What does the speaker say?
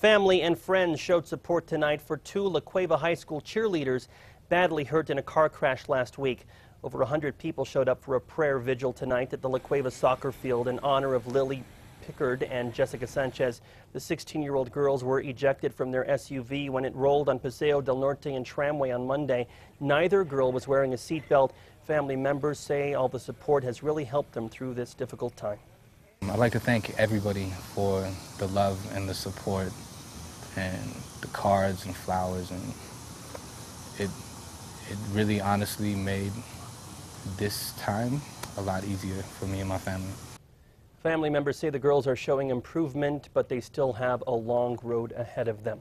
Family and friends showed support tonight for two La Cueva High School cheerleaders badly hurt in a car crash last week. Over 100 people showed up for a prayer vigil tonight at the La Cueva soccer field in honor of Lily Pickard and Jessica Sanchez. The 16-year-old girls were ejected from their SUV when it rolled on Paseo del Norte and Tramway on Monday. Neither girl was wearing a seatbelt. Family members say all the support has really helped them through this difficult time. I'd like to thank everybody for the love and the support and the cards and flowers and it it really honestly made this time a lot easier for me and my family. Family members say the girls are showing improvement, but they still have a long road ahead of them.